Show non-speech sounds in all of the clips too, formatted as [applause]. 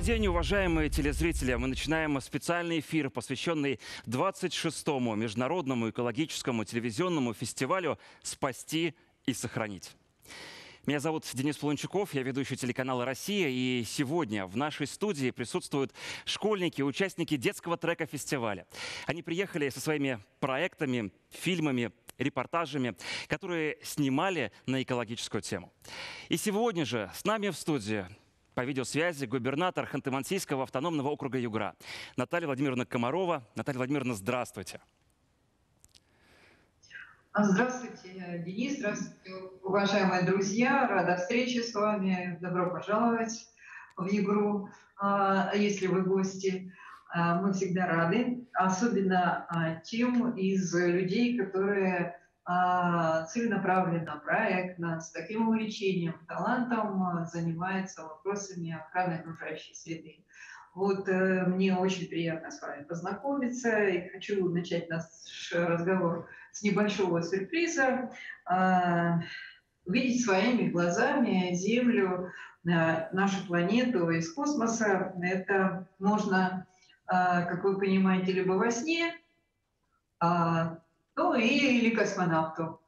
Добрый день, уважаемые телезрители. Мы начинаем специальный эфир, посвященный 26-му Международному экологическому телевизионному фестивалю «Спасти и сохранить». Меня зовут Денис Полончуков, я ведущий телеканала «Россия», и сегодня в нашей студии присутствуют школьники, участники детского трека фестиваля. Они приехали со своими проектами, фильмами, репортажами, которые снимали на экологическую тему. И сегодня же с нами в студии по видеосвязи губернатор Ханты-Мансийского автономного округа Югра Наталья Владимировна Комарова. Наталья Владимировна, здравствуйте. Здравствуйте, Денис, здравствуйте, уважаемые друзья. Рада встрече с вами. Добро пожаловать в игру, а, если вы гости. А, мы всегда рады, особенно а, тем из людей, которые а, целенаправленно, проектно, с таким увлечением, талантом а, занимается вопросами охраны окружающей среды. Вот э, мне очень приятно с вами познакомиться и хочу начать наш разговор с небольшого сюрприза. Э, увидеть своими глазами Землю, э, нашу планету из космоса. Это можно, как вы понимаете, либо во сне, ну и, или космонавту.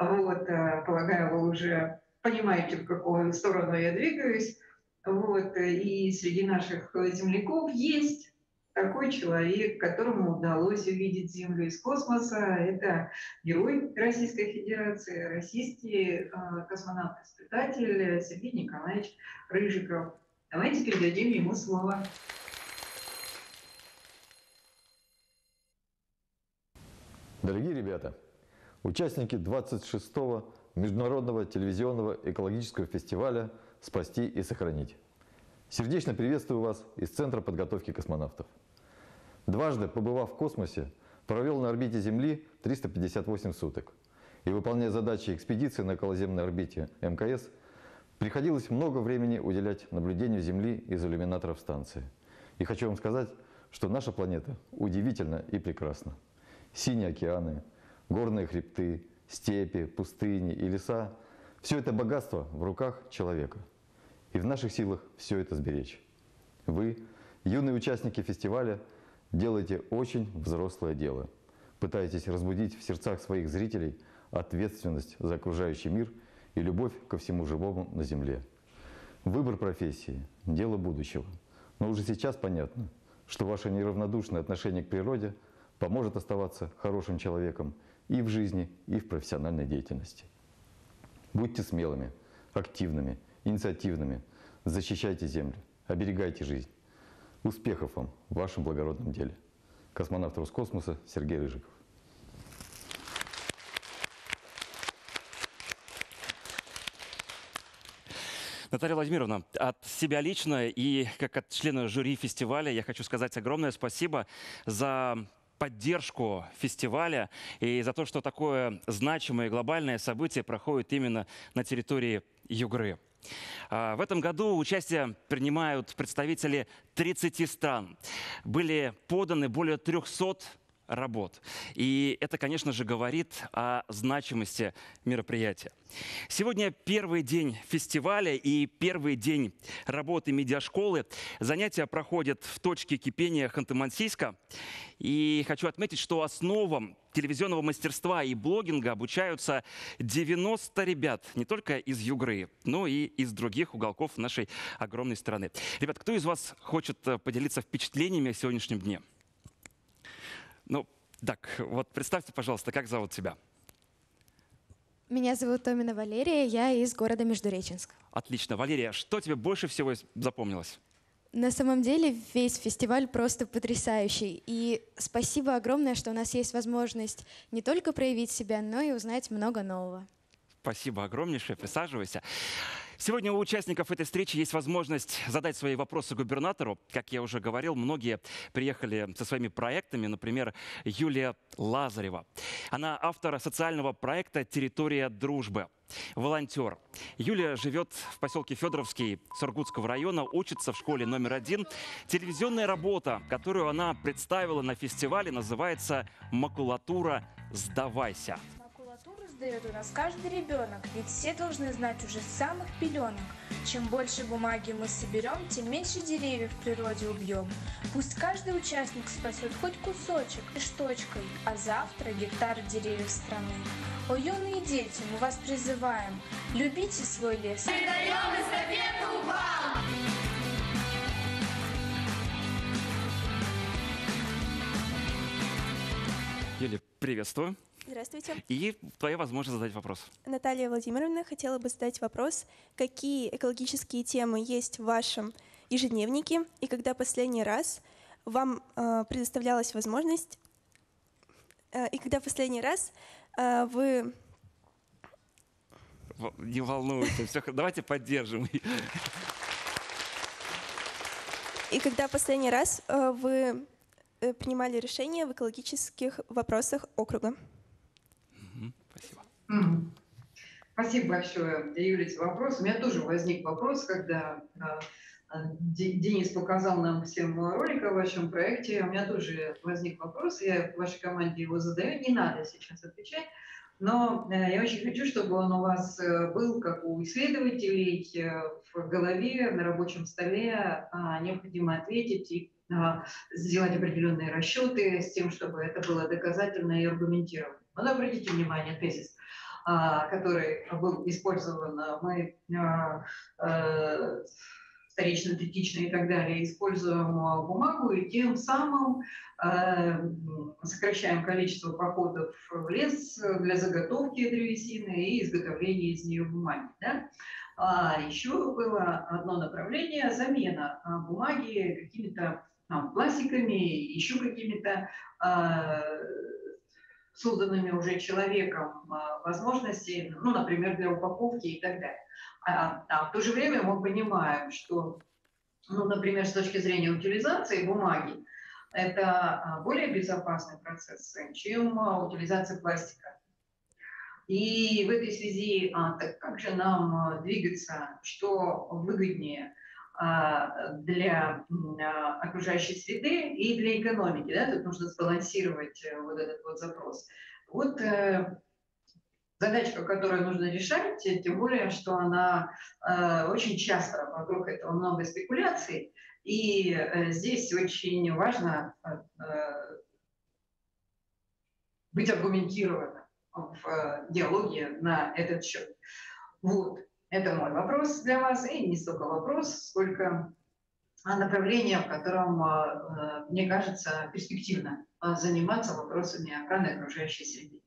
Вот, э, полагаю, вы уже понимаете, в какую сторону я двигаюсь. Вот, и среди наших земляков есть такой человек, которому удалось увидеть Землю из космоса. Это герой Российской Федерации, российский э, космонавт-испытатель Сергей Николаевич Рыжиков. Давайте передадим ему слово. Дорогие ребята, участники 26-го Международного телевизионного экологического фестиваля «Спасти и сохранить». Сердечно приветствую вас из Центра подготовки космонавтов. Дважды побывав в космосе, провел на орбите Земли 358 суток. И выполняя задачи экспедиции на околоземной орбите МКС, приходилось много времени уделять наблюдению Земли из иллюминаторов станции. И хочу вам сказать, что наша планета удивительна и прекрасна синие океаны, горные хребты, степи, пустыни и леса – все это богатство в руках человека. И в наших силах все это сберечь. Вы, юные участники фестиваля, делаете очень взрослое дело. Пытаетесь разбудить в сердцах своих зрителей ответственность за окружающий мир и любовь ко всему живому на Земле. Выбор профессии – дело будущего. Но уже сейчас понятно, что ваше неравнодушное отношение к природе – поможет оставаться хорошим человеком и в жизни, и в профессиональной деятельности. Будьте смелыми, активными, инициативными, защищайте Землю, оберегайте жизнь. Успехов вам в вашем благородном деле. Космонавт Роскосмоса Сергей Рыжиков. Наталья Владимировна, от себя лично и как от члена жюри фестиваля я хочу сказать огромное спасибо за поддержку фестиваля и за то, что такое значимое глобальное событие проходит именно на территории Югры. А, в этом году участие принимают представители 30 стран. Были поданы более 300 работ. И это, конечно же, говорит о значимости мероприятия. Сегодня первый день фестиваля и первый день работы медиашколы. Занятия проходят в точке кипения Ханты-Мансийска. И хочу отметить, что основам телевизионного мастерства и блогинга обучаются 90 ребят, не только из Югры, но и из других уголков нашей огромной страны. Ребят, кто из вас хочет э, поделиться впечатлениями о сегодняшнем дне? Ну, так, вот представьте, пожалуйста, как зовут тебя? Меня зовут Томина Валерия, я из города Междуреченск. Отлично. Валерия, что тебе больше всего запомнилось? На самом деле весь фестиваль просто потрясающий. И спасибо огромное, что у нас есть возможность не только проявить себя, но и узнать много нового. Спасибо огромнейшее. Присаживайся. Сегодня у участников этой встречи есть возможность задать свои вопросы губернатору. Как я уже говорил, многие приехали со своими проектами. Например, Юлия Лазарева. Она автор социального проекта «Территория дружбы» волонтер. Юлия живет в поселке Федоровский Сургутского района, учится в школе номер один. Телевизионная работа, которую она представила на фестивале, называется «Макулатура. Сдавайся». Создает у нас каждый ребенок, ведь все должны знать уже с самых пеленок. Чем больше бумаги мы соберем, тем меньше деревьев в природе убьем. Пусть каждый участник спасет хоть кусочек и штучкой, а завтра гектар деревьев страны. О, юные дети, мы вас призываем, любите свой лес. Передаем эстафету вам! Юля, приветствую. Здравствуйте. И твоя возможность задать вопрос. Наталья Владимировна хотела бы задать вопрос, какие экологические темы есть в вашем ежедневнике и когда последний раз вам э, предоставлялась возможность э, и когда последний раз э, вы Не волнуйся, все, давайте поддержим. и когда последний раз э, вы э, принимали решения в экологических вопросах округа. Спасибо. Большое, Юлия, за вопрос. У меня тоже возник вопрос, когда а, а, Де- Денис показал нам всем ролик о вашем проекте. У меня тоже возник вопрос. Я в вашей команде его задаю. Не надо сейчас отвечать. Но э, я очень хочу, чтобы он у вас э, был, как у исследователей, э, в голове, на рабочем столе. А, Необходимо ответить и сделать определенные расчеты с тем, чтобы это было доказательно и аргументировано. Вот обратите внимание, тезис, который был использован, а, мы а, э, вторично, третично и так далее, используем а, бумагу и тем самым э, сокращаем количество походов в лес для заготовки древесины и изготовления из нее бумаги. Да? А еще было одно направление – замена а, бумаги какими-то там, пластиками, еще какими-то а, созданными уже человеком а, возможностей, ну, например, для упаковки и так далее. А, а в то же время мы понимаем, что, ну, например, с точки зрения утилизации бумаги, это а, более безопасный процесс, чем а, утилизация пластика. И в этой связи, а, так как же нам а, двигаться, что выгоднее а, для м, а, окружающей среды и для экономики, да, тут нужно сбалансировать э, вот этот вот запрос. Вот э, задачка, которую нужно решать, э, тем более, что она очень часто вокруг этого много спекуляций, и здесь очень важно быть аргументированным в диалоге на этот счет. Вот, это мой вопрос для вас, и не столько вопрос, сколько а, направление, в котором, э, мне кажется, перспективно э, заниматься вопросами охраны окружающей среды.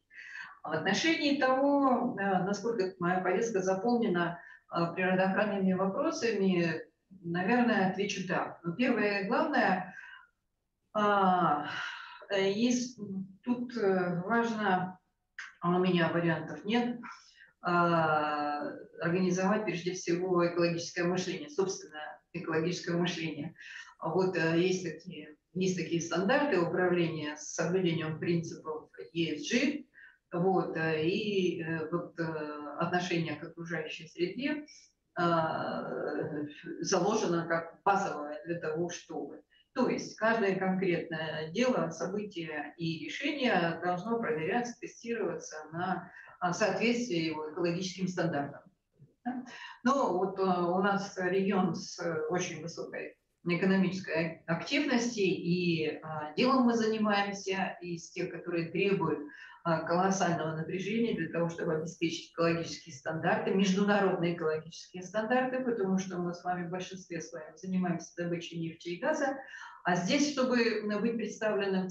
В отношении того, э, насколько моя повестка заполнена э, природоохранными вопросами, наверное, отвечу да. Но первое и главное, а, э, есть тут э, важно, а у меня вариантов нет, а, организовать прежде всего экологическое мышление, собственно, экологическое мышление. А Вот э, есть такие, есть такие стандарты управления с соблюдением принципов ESG, вот, э, и э, вот отношение к окружающей среде э, заложено как базовое для того, чтобы. То есть каждое конкретное дело, событие и решение должно проверяться, тестироваться на а, соответствие его экологическим стандартам. Да? Но вот э, у нас регион с э, очень высокой экономической активности, и а, делом мы занимаемся из тех, которые требуют а, колоссального напряжения для того, чтобы обеспечить экологические стандарты, международные экологические стандарты, потому что мы с вами в большинстве своем занимаемся добычей нефти и газа, а здесь, чтобы быть представленным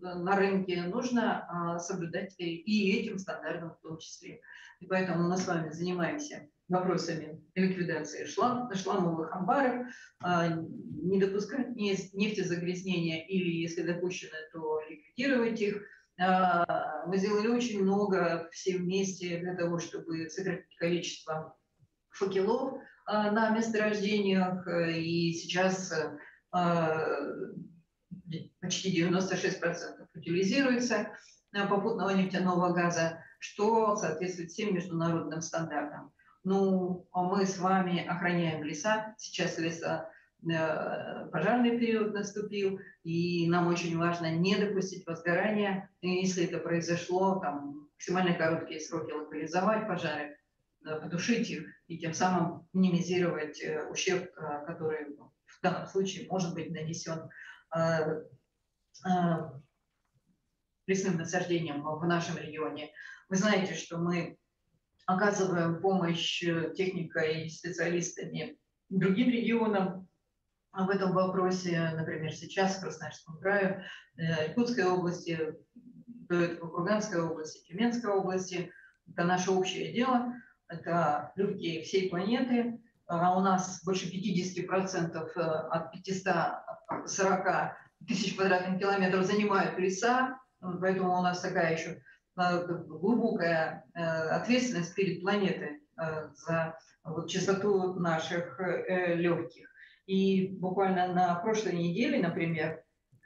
на рынке, нужно а, соблюдать и этим стандартам в том числе. И поэтому мы с вами занимаемся вопросами ликвидации шлам, шламовых амбаров, а, не допускать не- нефтезагрязнения или, если допущено, то ликвидировать их. А, Мы сделали очень много все вместе для того, чтобы сократить количество факелов а, на месторождениях. И сейчас а, почти 96% утилизируется попутного нефтяного газа, что соответствует всем международным стандартам. Ну, мы с вами охраняем леса. Сейчас леса пожарный период наступил, и нам очень важно не допустить возгорания. Если это произошло, там, максимально короткие сроки локализовать пожары, э, потушить их и тем самым минимизировать э, ущерб, э, который в данном случае может быть нанесен э, э, лесным насаждением в нашем регионе. Вы знаете, что мы оказываем помощь э, техникой и специалистами другим регионам в этом вопросе, например, сейчас в Красноярском крае, э, Иркутской области, до этого Курганской области, Тюменской области. Это наше общее дело, это люди всей планеты. А у нас больше 50% э, от 540 тысяч квадратных километров занимают леса, поэтому у нас такая еще э, глубокая э, ответственность перед планетой за вот, чистоту наших легких. И буквально на прошлой неделе, например,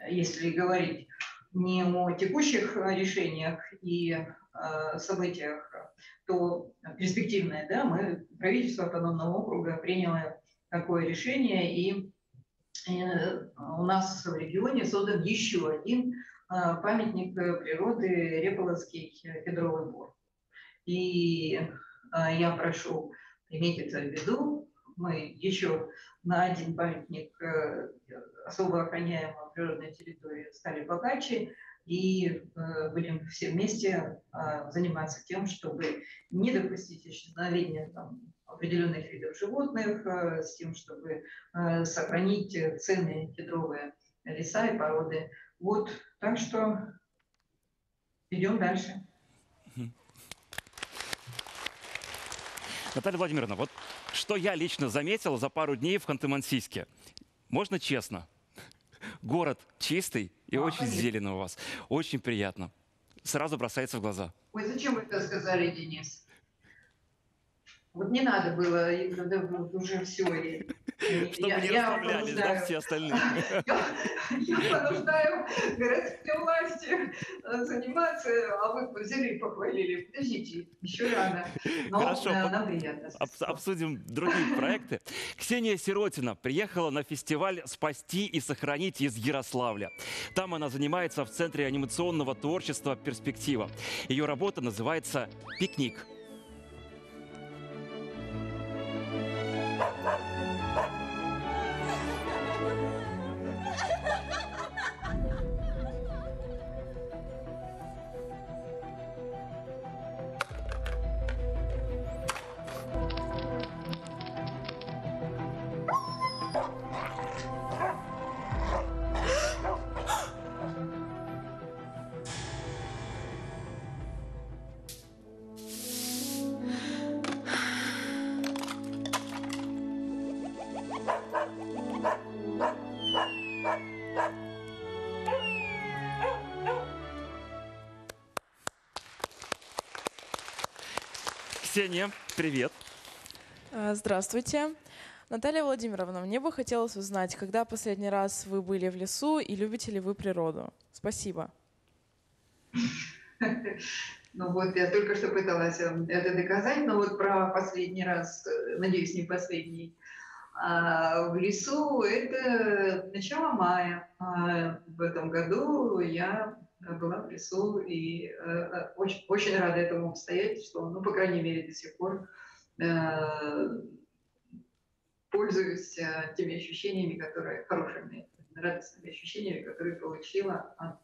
если говорить не о текущих решениях и событиях, то перспективное, да, мы, правительство автономного округа приняло такое решение, и Э, у нас в регионе создан еще один э, памятник природы Реполовский кедровый бор. И э, я прошу иметь это в виду. Мы еще на один памятник особо охраняемой природной территории стали богаче и будем все вместе заниматься тем, чтобы не допустить исчезновения там, определенных видов животных, э, с тем, чтобы э, сохранить ценные кедровые леса и породы. Вот, так что идем дальше. Наталья Владимировна, вот что я лично заметил за пару дней в Ханты-Мансийске. Можно честно? Город чистый и а, очень конечно. зеленый у вас. Очень приятно. Сразу бросается в глаза. Ой, зачем вы это сказали, Денис? Вот не надо было, уже все. Чтобы я, не расслаблялись, да, все остальные. [laughs] Я, понуждаю городские власти э, заниматься, а вы взяли и похвалили. Подождите, еще рано. Но Хорошо, э, нам приятно. обсудим другие проекты. Ксения Сиротина приехала на фестиваль «Спасти и сохранить» из Ярославля. Там она занимается в Центре анимационного творчества «Перспектива». Ее работа называется «Пикник». Ксения, привет. А, здравствуйте. Наталья Владимировна, мне бы хотелось узнать, когда последний раз вы были в лесу и любите ли вы природу? Спасибо. [laughs] Ну вот, я только что пыталась э, это доказать, но вот про последний раз, э, надеюсь, не последний, а в лесу это начало мая. А в этом году я была в лесу и э, э, очень, очень рада этому обстоятельству, ну, по крайней мере, до сих пор э, пользуюсь теми ощущениями, которые, хорошими, радостными ощущениями, которые получила от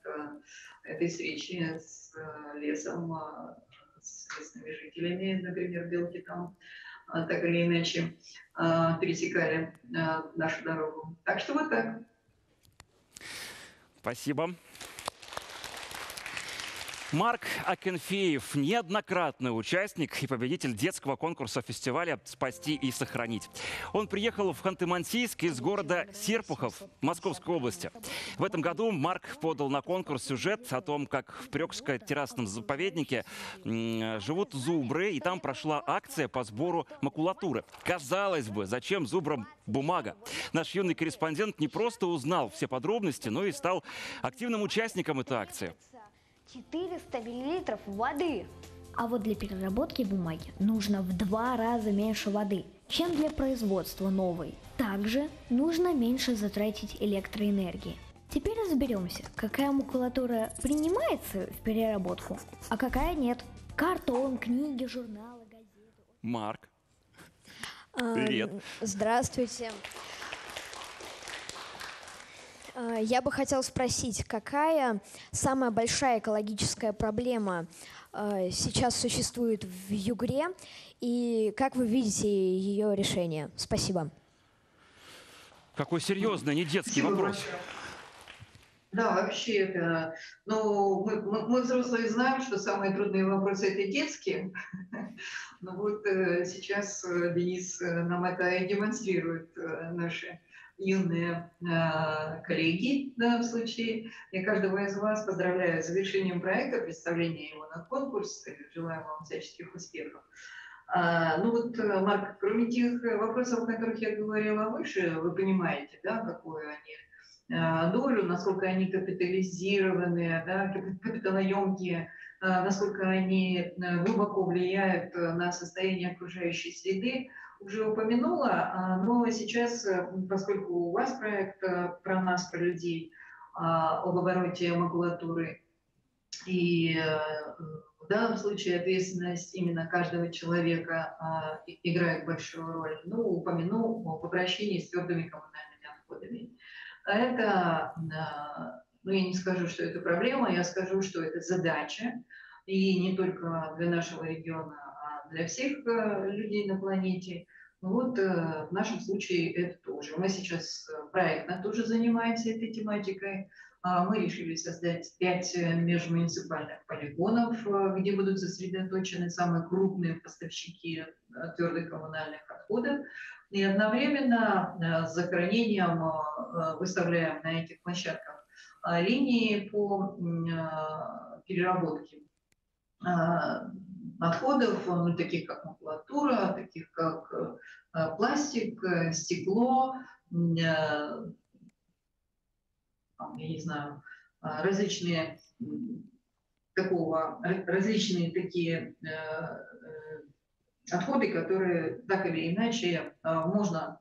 этой встречи с лесом, с местными жителями, например, белки там, так или иначе, пересекали нашу дорогу. Так что вот так. Спасибо. Марк Акенфеев – неоднократный участник и победитель детского конкурса фестиваля «Спасти и сохранить». Он приехал в Ханты-Мансийск из города Серпухов Московской области. В этом году Марк подал на конкурс сюжет о том, как в Прёкско-террасном заповеднике живут зубры, и там прошла акция по сбору макулатуры. Казалось бы, зачем зубрам бумага? Наш юный корреспондент не просто узнал все подробности, но и стал активным участником этой акции. 400 миллилитров воды. А вот для переработки бумаги нужно в два раза меньше воды. чем для производства новой. Также нужно меньше затратить электроэнергии. Теперь разберемся, какая макулатура принимается в переработку, а какая нет. Картон, книги, журналы, газеты. Марк, А, Привет. Здравствуйте. А, Я бы хотел спросить, какая самая большая экологическая проблема а, сейчас существует в Югре и как вы видите ее решение? Спасибо. какой серьезный, не детский Спасибо вопрос. большое. Да, вообще это, ну, мы, мы- мы взрослые знаем, что самые трудные вопросы это детские. [laughs] Но вот э, сейчас э, Денис э, нам это и демонстрирует, э, наши юные э, коллеги в данном случае. Я каждого из вас поздравляю с завершением проекта, представления его на конкурс. и Желаю вам всяческих успехов. А, ну вот, Марк, кроме тех вопросов, о которых я говорила выше, вы понимаете, да, какую они э, долю, насколько они капитализированные, да, капи- капиталоемкие, э, насколько они глубоко влияют на состояние окружающей среды, уже упомянула, а, но сейчас, поскольку у вас проект э, про нас, про людей, а, об обороте макулатуры, и э, в данном случае ответственность именно каждого человека а, играет большую роль. Ну, упомяну об обращении с твердыми коммунальными отходами. Это, ну, я не скажу, что это проблема, я скажу, что это задача, и не только для нашего региона, для всех э, людей на планете. Вот э, в нашем случае это тоже. Мы сейчас э, проектно тоже занимаемся этой тематикой. А, Мы решили создать пять межмуниципальных полигонов, где будут сосредоточены самые крупные поставщики твердых коммунальных отходов. И одновременно с захоронением выставляем на этих площадках линии по переработке э, отходов, ну, таких как макулатура, таких как э, пластик, э, стекло, э, я не знаю, различные такого, различные такие отходы, которые так или иначе можно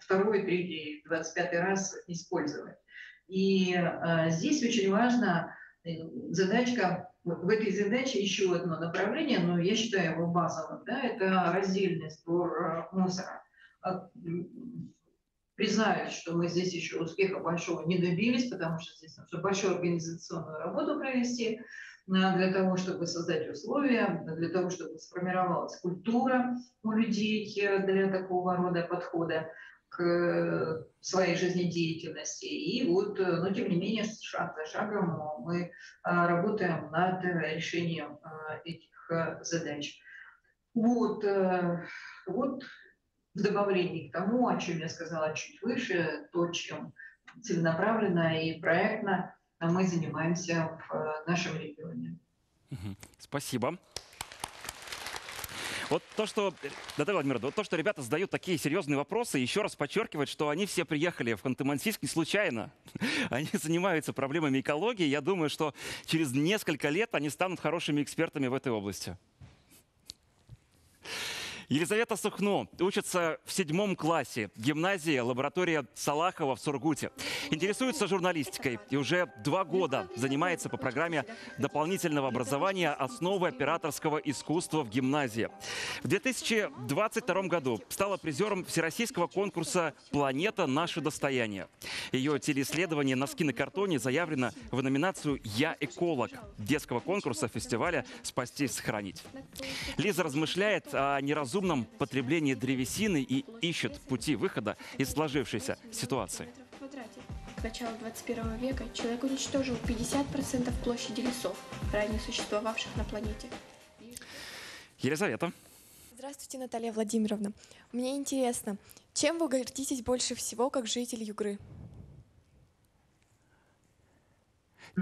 второй, третий, двадцать пятый раз использовать. И здесь очень важно э, задачка, в этой задаче еще одно направление, но я считаю его базовым, да, это раздельный сбор э, мусора. А, Признаюсь, что мы здесь еще успеха большого не добились, потому что здесь нужно большую организационную работу провести а, для того, чтобы создать условия, для того, чтобы сформировалась культура у людей э, для такого рода подхода к э, своей жизнедеятельности. И вот, э, но тем не менее, шаг за шагом мы а, работаем над э, решением этих э, задач. Вот, э, вот в добавлении к тому, о чем я сказала чуть выше, то, чем целенаправленно и проектно мы занимаемся в э, нашем регионе. Спасибо. Вот то, что, Наталья Владимировна, вот то, что ребята задают такие серьезные вопросы, еще раз подчеркивает, что они все приехали в Ханты-Мансийск не случайно. [laughs] Они занимаются проблемами экологии. Я думаю, что через несколько лет они станут хорошими экспертами в этой области. Елизавета Сухно учится в седьмом классе гимназии лаборатория Салахова в Сургуте. Интересуется журналистикой и уже два года занимается по программе дополнительного образования «Основы операторского искусства в гимназии». В 2022 году стала призером всероссийского конкурса «Планета. Наше достояние». Ее телеисследование «Носки на картоне» заявлено в номинацию «Я эколог» детского конкурса фестиваля «Спасти и сохранить». Лиза размышляет о неразумном потреблении древесины и ищет пути выхода из сложившейся ситуации. в квадрате. К началу 21 века человек уничтожил 50% площади лесов, ранее существовавших на планете. Елизавета. Здравствуйте, Наталья Владимировна. Мне интересно, чем вы гордитесь больше всего как житель Югры?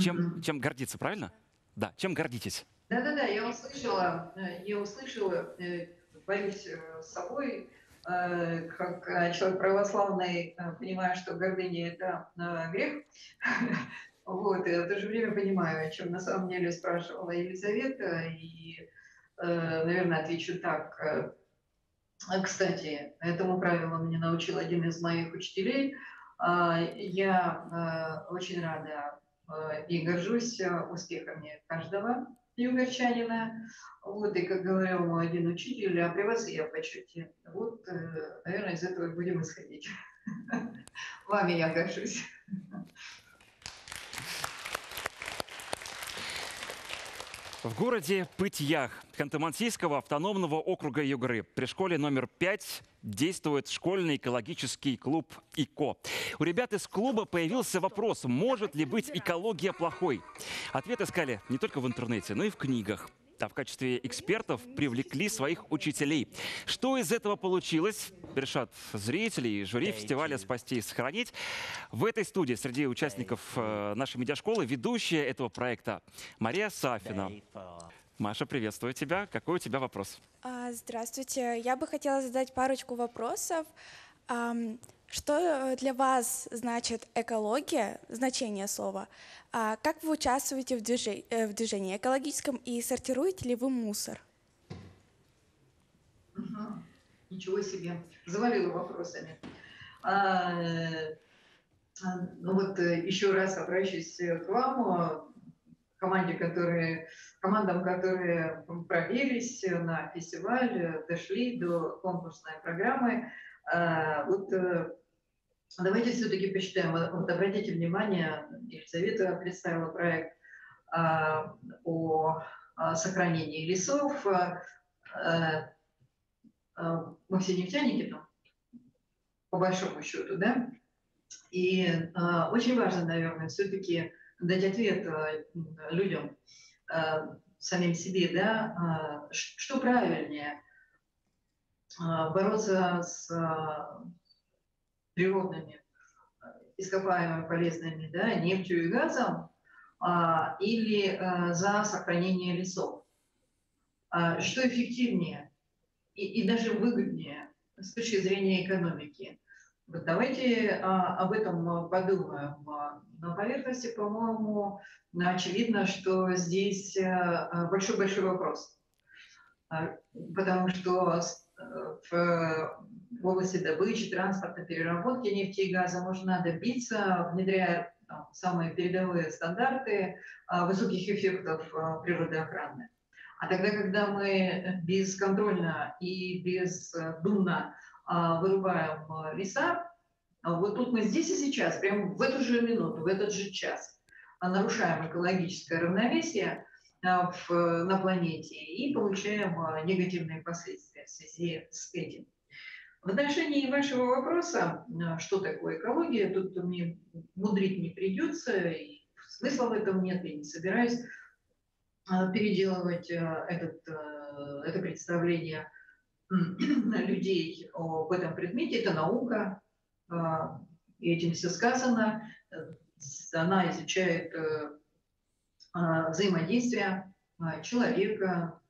Чем, чем гордиться, правильно? Да, чем гордитесь? Да-да-да, я услышала, э, я услышала, э, борюсь э, с собой, э, как э, человек православный, понимаю, что гордыня – это грех. [laughs] Вот, и в то же время понимаю, о чем на самом деле спрашивала Елизавета, и, наверное, отвечу так. Э, Кстати, этому правилу меня научил один из моих учителей. Я очень рада и горжусь успехами каждого югорчанина. Вот, и как говорил мой один учитель, а при вас я в почете. Вот, наверное, из этого будем исходить. [laughs] Вами я горжусь. В городе Пытьях Ханты-Мансийского автономного округа Югры при школе номер 5 действует школьный экологический клуб ИКО. У ребят из клуба появился вопрос, может ли быть экология плохой. Ответ искали не только в интернете, но и в книгах а в качестве экспертов привлекли своих учителей. Что из этого получилось, решат зрители и жюри фестиваля «Спасти и сохранить». В этой студии среди участников э, нашей медиашколы ведущая этого проекта Мария Сафина. Маша, приветствую тебя. Какой у тебя вопрос? А, здравствуйте. Я бы хотела задать парочку вопросов. Что э, для вас значит экология, значение слова? А как вы участвуете в движении, э, в движении экологическом и сортируете ли вы мусор? Угу. Ничего себе, завалила вопросами. А, а ну вот э, еще раз обращусь к вам, команде, которые, командам, которые пробились на фестиваль, дошли до конкурсной программы. А, вот Давайте все-таки посчитаем. Вот обратите внимание, Елизавета представила проект а, о сохранении лесов. А, а, мы все нефтяники, ну, по большому счету, да? И а, очень важно, наверное, все-таки дать ответ а, людям, а, самим себе, да, а, что правильнее, а, бороться с а, природными э, ископаемыми полезными, да, нефтью и газом, а, или а, за сохранение лесов. А, что эффективнее и, и даже выгоднее с точки зрения экономики? Вот давайте а, об этом подумаем. На поверхности, по-моему, очевидно, что здесь большой-большой вопрос. Потому что в в области добычи, транспорта, переработки нефти и газа можно добиться, внедряя там, самые передовые стандарты а, высоких эффектов а, природоохраны. А тогда, когда мы бесконтрольно и бездумно а, вырубаем леса, вот тут мы здесь и сейчас, прямо в эту же минуту, в этот же час нарушаем экологическое равновесие на планете и получаем негативные последствия в связи с этим. В отношении вашего вопроса, что такое экология, тут мне мудрить не придется, и смысла в этом нет, я не собираюсь переделывать этот, это представление [clears throat] людей об этом предмете. Это наука, и этим все сказано. Она изучает взаимодействие человека,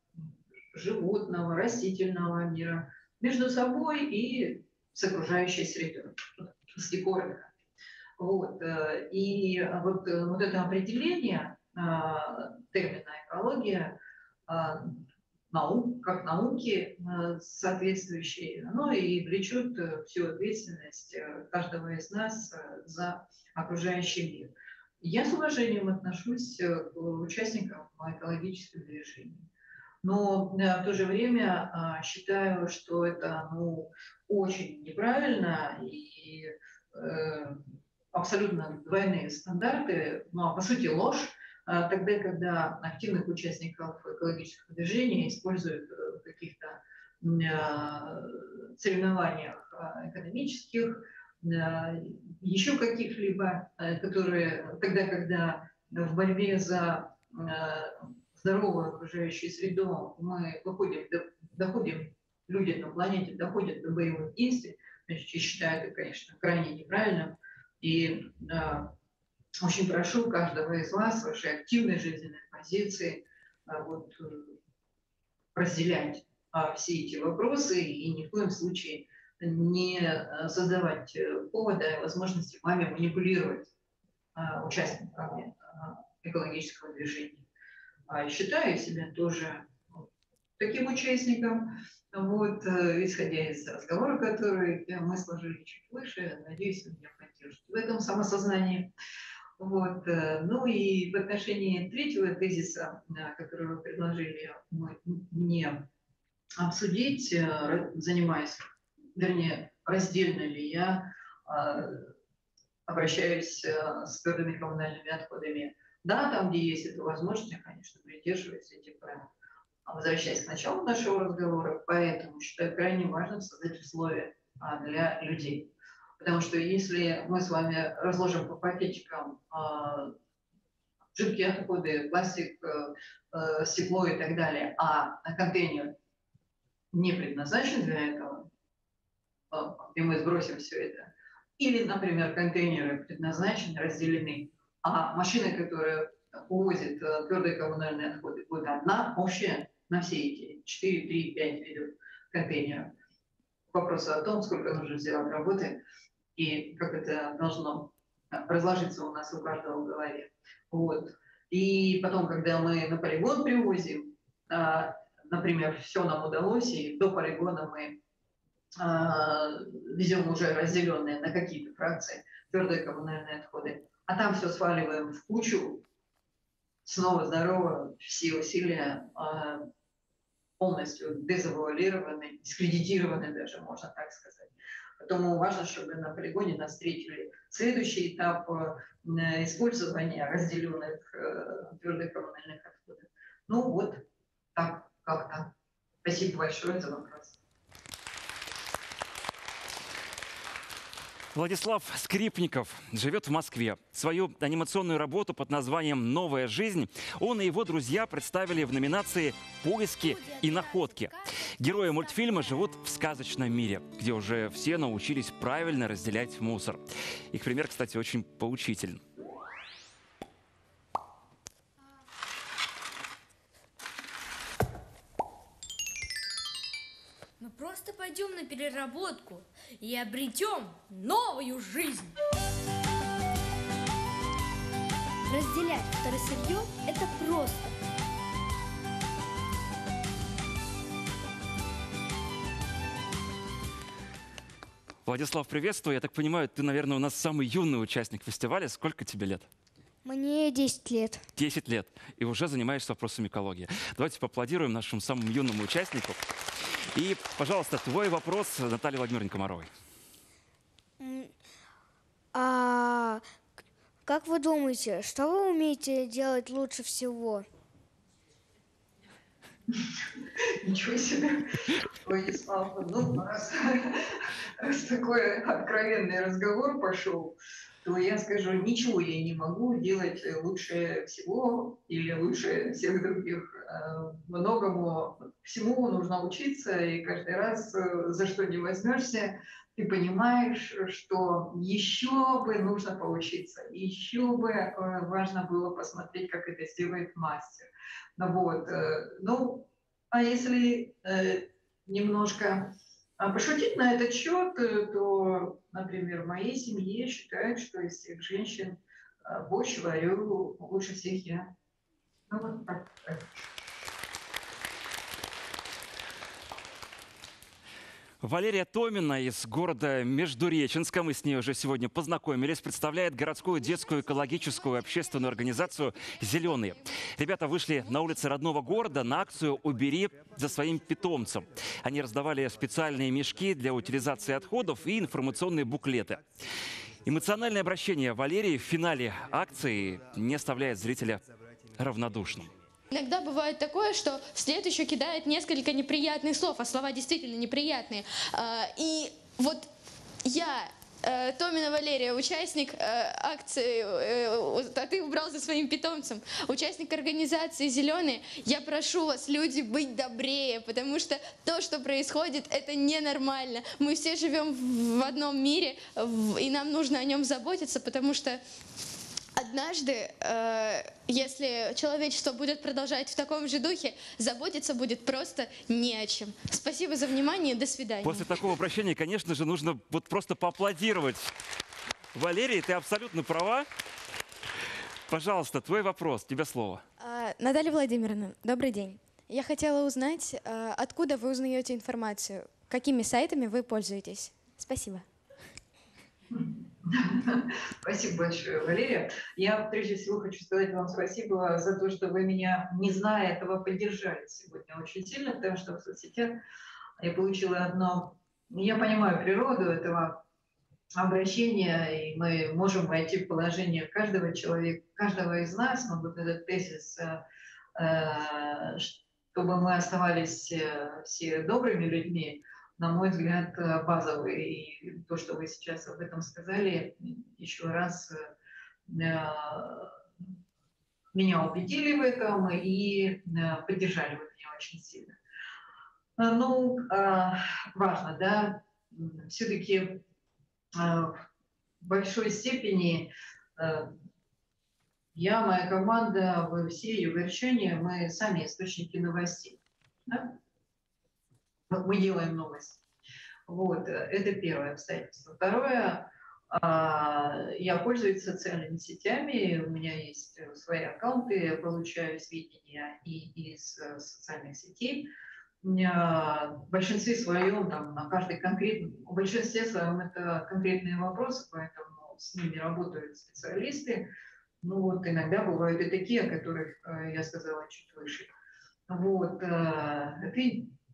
животного, растительного мира – между собой и с окружающей средой, с декором. Вот. Э, и вот, э, вот это определение э, термина экология, наук, как науки соответствующие, оно и влечет всю ответственность каждого из нас за окружающий мир. Я с уважением отношусь к участникам экологического движения. Но э, в то же время а, считаю, что это ну, очень неправильно и э, абсолютно двойные стандарты, ну а по сути ложь, а, тогда, когда активных участников экологического движения используют э, в каких-то соревнованиях экономических, еще каких-либо, которые тогда, когда в борьбе за здоровую окружающую среду, мы выходим, доходим, люди на планете доходят до боевых действий, значит, я считаю это, конечно, крайне неправильным. И э, очень прошу каждого из вас, вашей активной жизненной позиции, э, вот, разделять э, все эти вопросы и ни в коем случае не создавать повода и возможности вами манипулировать э, участниками э, экологического движения. А считаю себя тоже таким участником. Вот, э, исходя из разговора, который мы сложили чуть выше, надеюсь, вы меня поддержите в этом самосознании. Вот. э, Ну и в отношении третьего тезиса, э, который вы предложили мы- мне обсудить, э, занимаясь, вернее, раздельно ли я э, обращаюсь э, с твердыми коммунальными отходами. Да, там, где есть эта возможность, я, конечно, придерживаюсь этих правил. А возвращаясь к началу нашего разговора, поэтому считаю крайне важным создать условия а, для людей. Потому что если мы с вами разложим по пакетикам а, жидкие отходы, пластик, э, э, стекло и так далее, а контейнер не предназначен для этого, и мы сбросим все это, или, например, контейнеры предназначены, разделены, а машина, которая увозит э, твердые коммунальные отходы, будет одна, общая на все эти 4, 3, 5 видов контейнеров. Вопрос о том, сколько нужно сделать работы и как это должно э, разложиться у нас у каждого в голове. Вот. И потом, когда мы на полигон привозим, а, например, все нам удалось, и до полигона мы везем уже разделенные на какие-то фракции твердые коммунальные отходы, а там все сваливаем в кучу, снова здорово, все усилия а, полностью дезавуалированы, дискредитированы даже, можно так сказать. Поэтому важно, чтобы на полигоне нас встретили следующий этап э, использования разделенных э, твердых коммунальных отходов. Ну вот так как-то. Спасибо большое за вопрос. Владислав Скрипников живет в Москве. Свою анимационную работу под названием «Новая жизнь» он и его друзья представили в номинации «Поиски и находки». Герои мультфильма живут в сказочном мире, где уже все научились правильно разделять мусор. Их пример, кстати, очень поучителен. Мы просто пойдем на переработку и обретем новую жизнь. Разделять второсырье – это просто. Владислав, приветствую. Я так понимаю, ты, наверное, у нас самый юный участник фестиваля. Сколько тебе лет? Мне 10 лет. 10 лет. И уже занимаешься вопросами экологии. Давайте поаплодируем нашему самому юному участнику. И, пожалуйста, твой вопрос Наталье Владимировне Комаровой. А как вы думаете, что вы умеете делать лучше всего? Ничего себе, Владислав. Ну, раз, раз такой откровенный разговор пошел, то я скажу, ничего я не могу делать лучше всего или лучше всех других. Э, Многому всему нужно учиться, и каждый раз, э, за что не возьмешься, ты понимаешь, что еще бы нужно поучиться, еще бы э, важно было посмотреть, как это сделает мастер. Вот. э, Ну, а если э, немножко а, пошутить на этот счет, э, то, например, в моей семье считают, что из всех женщин э, борщ варю лучше всех я. Ну, вот так. Валерия Томина из города Междуреченска, мы с ней уже сегодня познакомились, представляет городскую детскую экологическую общественную организацию «Зеленые». Ребята вышли на улицы родного города на акцию «Убери за своим питомцем». Они раздавали специальные мешки для утилизации отходов и информационные буклеты. Эмоциональное обращение Валерии в финале акции не оставляет зрителя равнодушным. Иногда бывает такое, что вслед еще кидает несколько неприятных слов, а слова действительно неприятные. А, И вот я, э, Томина Валерия, участник э, акции э, «А ты убрал за своим питомцем», участник организации «Зеленые», я прошу вас, люди, быть добрее, потому что то, что происходит, это ненормально. Мы все живем в одном мире, и нам нужно о нем заботиться, потому что Однажды, э, если человечество будет продолжать в таком же духе, заботиться будет просто не о чем. Спасибо за внимание, до свидания. После такого обращения, конечно же, нужно вот просто поаплодировать. Валерий, ты абсолютно права. Пожалуйста, твой вопрос, тебе слово. А, Наталья Владимировна, добрый день. Я хотела узнать, э, откуда вы узнаете информацию, какими сайтами вы пользуетесь. Спасибо. Спасибо большое, Валерия. Я прежде всего хочу сказать вам спасибо за то, что вы меня, не зная этого, поддержали сегодня очень сильно, потому что в соцсетях я получила одно... Я понимаю природу этого обращения, и мы можем войти в положение каждого человека, каждого из нас, но вот этот тезис, э, э, чтобы мы оставались э, все добрыми людьми, на мой взгляд, базовый. И то, что вы сейчас об этом сказали, еще раз меня убедили в этом и поддержали вы меня очень сильно. Ну, важно, да, все-таки в большой степени я, моя команда, вы все югорчане, мы сами источники новостей. Да? Мы делаем новости. Вот, это первое обстоятельство. Второе, я пользуюсь социальными сетями, у меня есть свои аккаунты, я получаю сведения и из социальных сетей в большинстве своем, там, на каждый конкретный, в большинстве своем это конкретные вопросы, поэтому с ними работают специалисты. Ну вот иногда бывают и такие, о которых э, я сказала чуть выше. Вот, э, это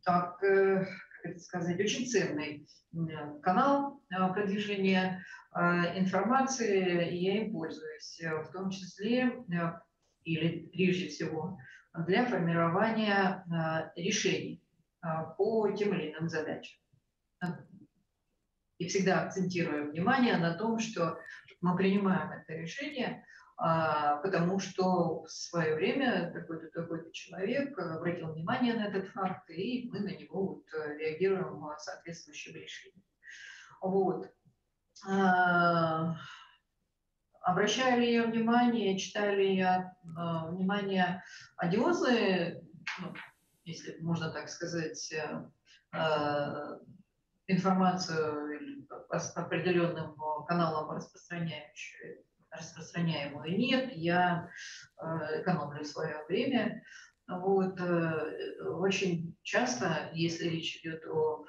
так, э, как это сказать, очень ценный канал продвижения информации, и я им пользуюсь, в том числе, или прежде всего, для формирования решений по тем или иным задачам. И всегда акцентирую внимание на том, что мы принимаем это решение, потому что в свое время такой-то такой человек обратил внимание на этот факт, и мы на него вот реагируем соответствующим решением. Вот. Обращаю ли я внимание, читаю ли я э, внимание одиозы, ну, если можно так сказать, э, э информацию определенным каналам распространяющую, распространяемую нет, я э, экономлю свое время. Вот, э, очень часто, если речь идет о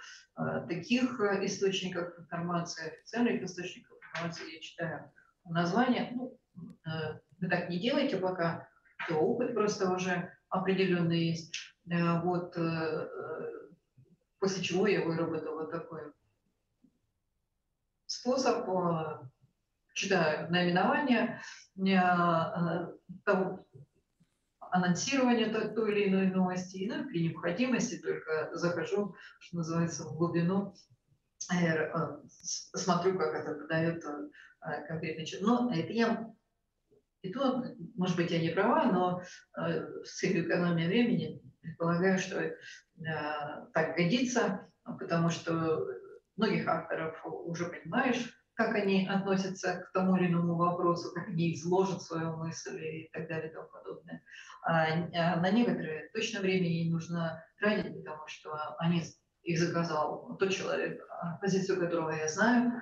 таких источниках информации, официальных источниках информации, я читаю название. Ну, э, вы так не делайте пока, то опыт просто уже определенный есть. Э, вот, э, после чего я выработала такой способ, читаю наименование того, анонсирования той, или иной новости, и ну, при необходимости только захожу, что называется, в глубину, смотрю, как это подает Э, конкретный человек. Но это я, и то, может быть, я не права, но э, с целью экономии времени предполагаю, что э, так годится, потому что многих авторов уже понимаешь, как они относятся к тому или иному вопросу, как они изложат свою мысль и так далее и тому подобное. А, а на некоторые точно времени не нужно тратить, потому что они их заказал тот человек, позицию которого я знаю,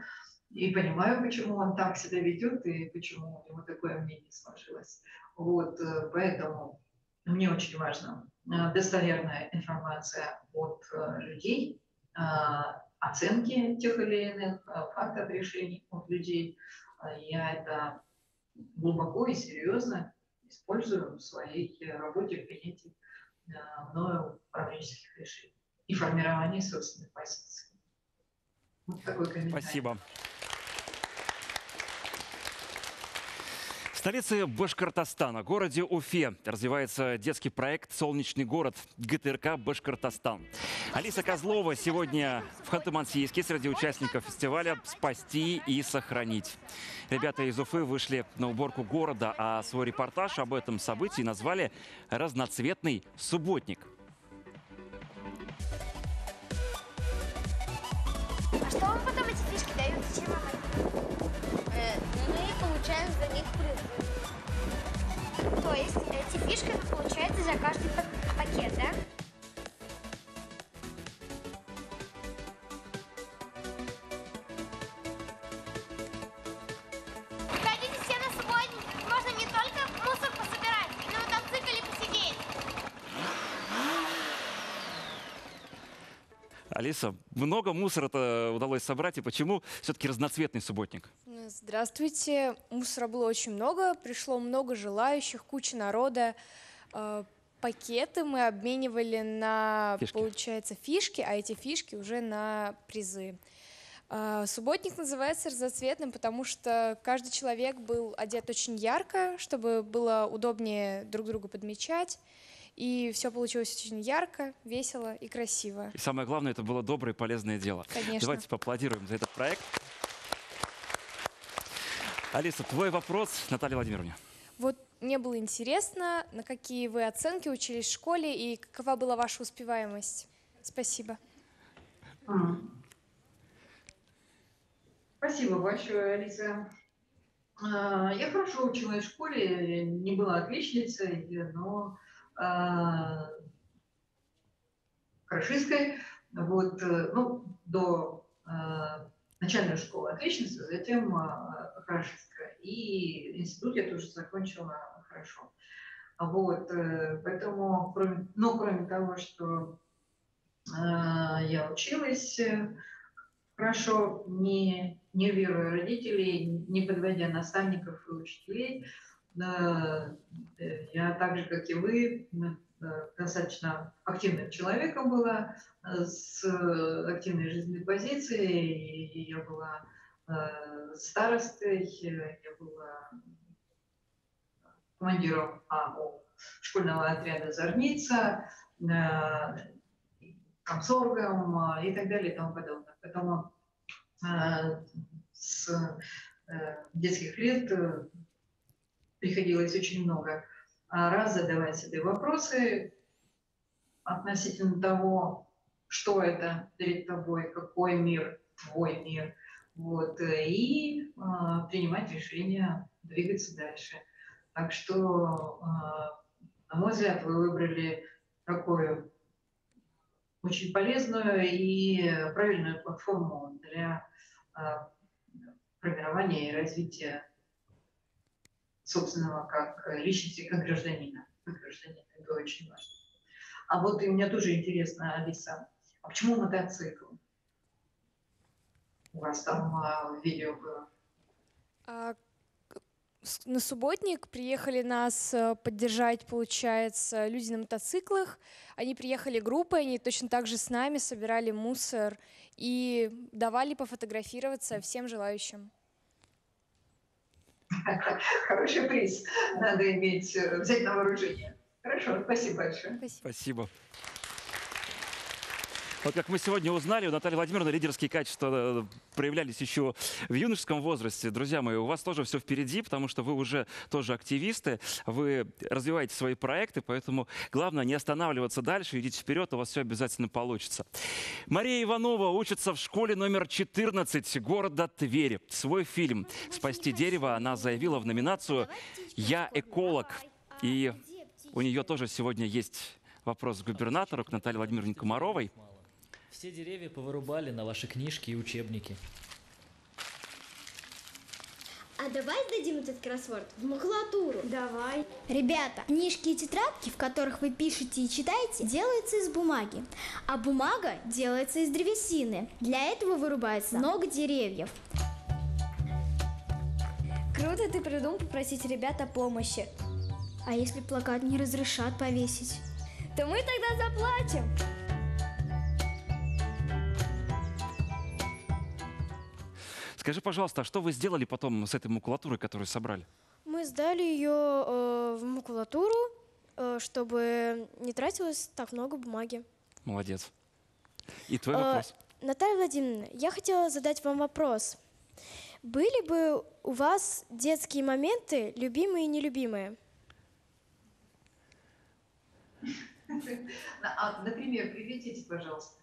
и понимаю, почему он так себя ведет и почему у него такое мнение сложилось. Вот, э, поэтому мне очень важна э, достоверная информация от э, людей, оценки тех или иных фактов решений от людей. Я это глубоко и серьезно использую в своей работе в принятии мною управленческих решений и формировании собственной позиции. Вот такой комментарий. Спасибо. Столице Башкортостана, городе Уфе, развивается детский проект «Солнечный город» ГТРК «Башкортостан». Алиса Козлова сегодня в Ханты-Мансийске среди участников фестиваля «Спасти и сохранить». Ребята из Уфы вышли на уборку города, а свой репортаж об этом событии назвали «Разноцветный субботник». А что вам потом эти фишки дают? Зачем вам э, мы получаем за них призы. То есть эти фишки получается за каждый пакет, да? Алиса, много мусора-то удалось собрать, и почему все-таки разноцветный субботник? Здравствуйте. Мусора было очень много, пришло много желающих, куча народа. Э, Пакеты мы обменивали на, Фишки. получается, фишки, а эти фишки уже на призы. Э, Субботник называется разноцветным, потому что каждый человек был одет очень ярко, чтобы было удобнее друг друга подмечать. И все получилось очень ярко, весело и красиво. И самое главное, это было доброе и полезное дело. Конечно. Давайте поаплодируем за этот проект. Алиса, твой вопрос Наталье Владимировне. Вот мне было интересно, на какие вы оценки учились в школе и какова была ваша успеваемость. Спасибо. Спасибо большое, Алиса. А, Я хорошо училась в школе, не была отличницей, но а, хорошисткой. Вот, э, ну, до а, начальной школы отличница, затем хорошистка. И институт я тоже закончила хорошо. Вот, э, поэтому, кроме, ну, кроме того, что я училась э, хорошо, не нервируя родителей, не подводя наставников и учителей. Э, Я так же, как и вы, э, достаточно активным человеком была, э, с активной жизненной позицией. И Я была старостой, я была командиром АО школьного отряда «Зорница», комсоргом и так далее и тому подобное. Поэтому с детских лет приходилось очень много а, раз задавать себе вопросы относительно того, что это перед тобой, какой мир, твой мир, вот, э, и а, принимать решения двигаться дальше. Так что, а, на мой взгляд, вы выбрали такую очень полезную и правильную платформу для а, формирования и развития собственного как личности, как гражданина. Как гражданина. Это очень важно. А вот и мне тоже интересно, Алиса, а почему мотоцикл? У вас там а, видео было. А, На субботник приехали нас э, поддержать, получается, люди на мотоциклах. Они приехали группой, они точно так же с нами собирали мусор и давали пофотографироваться всем желающим. [laughs] Хороший приз надо иметь, э, взять на вооружение. Хорошо, спасибо большое. Спасибо. Вот как мы сегодня узнали, у Натальи Владимировны лидерские качества э, проявлялись еще в юношеском возрасте. Друзья мои, у вас тоже все впереди, потому что вы уже тоже активисты, вы развиваете свои проекты, поэтому главное не останавливаться дальше, идите вперед, у вас все обязательно получится. Мария Иванова учится в школе номер 14 города Твери. Свой фильм «Спасти дерево» она заявила в номинацию «Я эколог». И у нее тоже сегодня есть вопрос к губернатору, к Наталье Владимировне Комаровой. Все деревья повырубали на ваши книжки и учебники. А давай сдадим этот кроссворд в макулатуру. Давай. Ребята, книжки и тетрадки, в которых вы пишете и читаете, делаются из бумаги. А бумага делается из древесины. Для этого вырубается много деревьев. Круто ты придумал попросить ребят о помощи. А если плакат не разрешат повесить? То мы тогда заплатим. Скажи, пожалуйста, а что вы сделали потом с этой макулатурой, которую собрали? Мы сдали ее э, в макулатуру, э, чтобы не тратилось так много бумаги. Молодец. И твой Э, вопрос. Наталья Владимировна, я хотела задать вам вопрос. Были бы у вас детские моменты, любимые и нелюбимые? [laughs] А, Например, приведите, пожалуйста.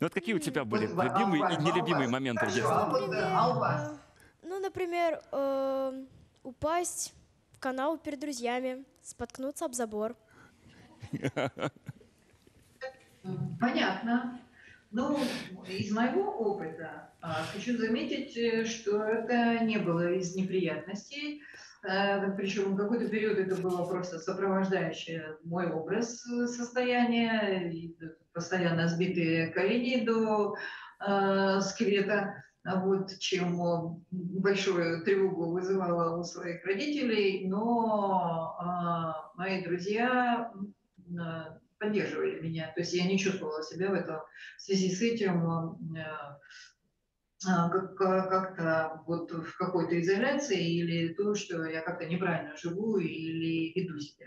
Ну вот какие у тебя были любимые и нелюбимые моменты в детстве? Ну, например, э, упасть в канал перед друзьями, споткнуться об забор. Понятно. Ну, из моего опыта а, хочу заметить, э, что это не было из неприятностей. Э, Причем в какой-то период это было просто сопровождающее мой образ э, состояния. Постоянно сбитые колени до э, скелета, вот, чем большую тревогу вызывала у своих родителей, но э, мои друзья э, поддерживали меня, то есть я не чувствовала себя в, этом, в связи с этим э, а, как-то вот в какой-то изоляции или то, что я как-то неправильно живу или веду себя.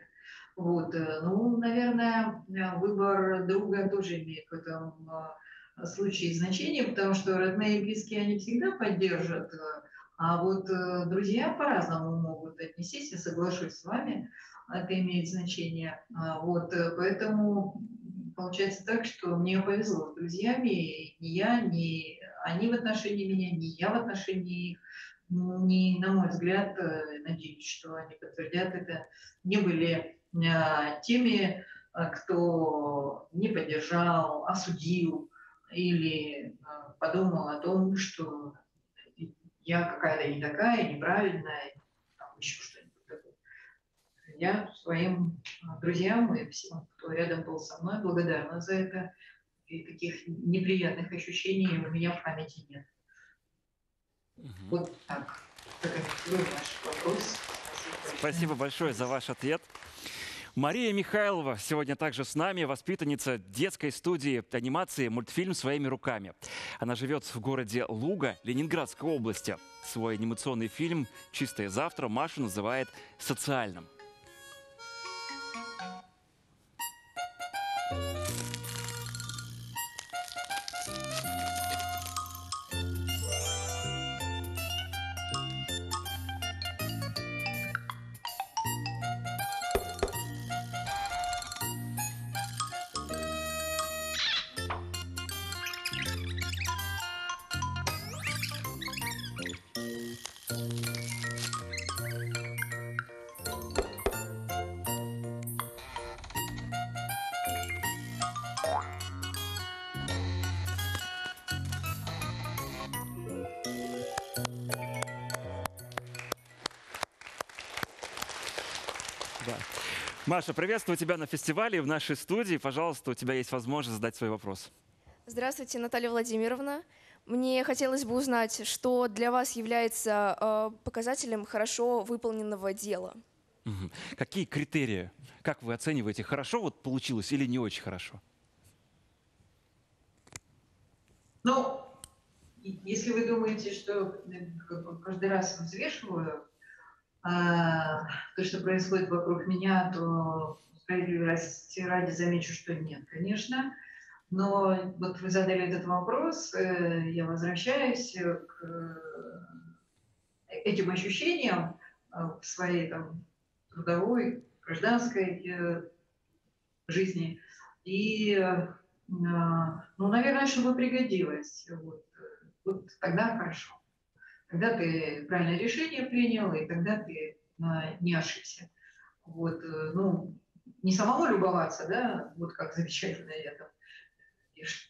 Вот. Э, ну, наверное, выбор друга тоже имеет в этом а, случае значение, потому что родные и близкие, они всегда поддержат, а вот э, друзья по-разному могут отнестись, я соглашусь с вами, это имеет значение. А, вот, э, поэтому получается так, что мне повезло с друзьями, ни я, ни они в отношении меня, не я в отношении их. Не, на мой взгляд, э, надеюсь, что они подтвердят это, не были теми, а, кто не поддержал, осудил или а, подумал о том, что я какая-то не такая, неправильная, там еще что-нибудь такое. Я своим друзьям и всем, кто рядом был со мной, благодарна за это и таких неприятных ощущений у меня в памяти нет. Угу. Вот так. Прокомментирую ваш вопрос. Спасибо, Спасибо большое за ваш ответ. Мария Михайлова сегодня также с нами, воспитанница детской студии анимации «Мультфильм своими руками». Она живет в городе Луга Ленинградской области. Свой анимационный фильм «Чистое завтра» Маша называет социальным. Маша, приветствую тебя на фестивале в нашей студии. Пожалуйста, у тебя есть возможность задать свой вопрос. Здравствуйте, Наталья Владимировна. Мне хотелось бы узнать, что для вас является э, показателем хорошо выполненного дела. Какие критерии? Как вы оцениваете, хорошо вот получилось или не очень хорошо? Ну, если вы думаете, что каждый раз взвешиваю то, что происходит вокруг меня, то справедливости ради замечу, что нет, конечно. Но вот вы задали этот вопрос, э, я возвращаюсь к э, этим ощущениям э, в своей там, трудовой, гражданской жизни. И, ну, наверное, чтобы пригодилось. Вот, вот тогда хорошо когда ты правильное решение принял, и тогда ты а, не ошибся. Вот, э, ну, не самому любоваться, да, вот как замечательно я там